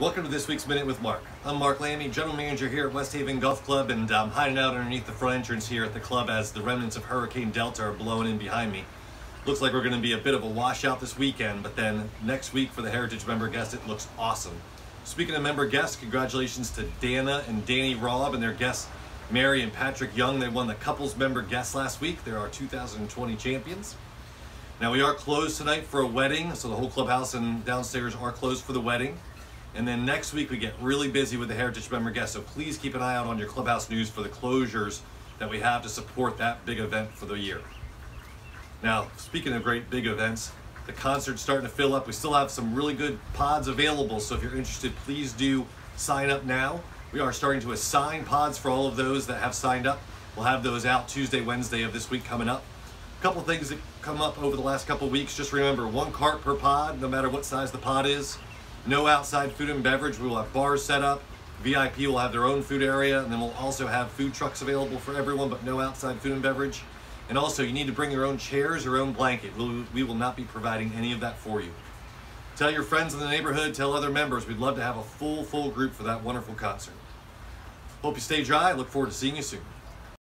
Welcome to this week's Minute with Mark. I'm Mark Lamy, General Manager here at Westhaven Golf Club, and I'm hiding out underneath the front entrance here at the club as the remnants of Hurricane Delta are blowing in behind me. Looks like we're going to be a bit of a washout this weekend, but then next week for the Heritage member guest, it looks awesome. Speaking of member guests, congratulations to Dana and Danny Robb and their guests Mary and Patrick Young. They won the couples member guest last week. They're our 2020 champions. Now we are closed tonight for a wedding, so the whole clubhouse and downstairs are closed for the wedding. And then next week we get really busy with the Heritage member guests, so please keep an eye out on your clubhouse news for the closures that we have to support that big event for the year. Now, speaking of great big events, the concert's starting to fill up. We still have some really good pods available, so if you're interested, please do sign up now. We are starting to assign pods for all of those that have signed up. We'll have those out Tuesday, Wednesday of this week coming up. A couple things that come up over the last couple weeks. Just remember, one cart per pod, no matter what size the pod is. No outside food and beverage. We will have bars set up. VIP will have their own food area, and then we'll also have food trucks available for everyone, but no outside food and beverage. And also, you need to bring your own chairs, your own blanket. We will not be providing any of that for you. Tell your friends in the neighborhood, tell other members. We'd love to have a full, full group for that wonderful concert. Hope you stay dry. Look forward to seeing you soon.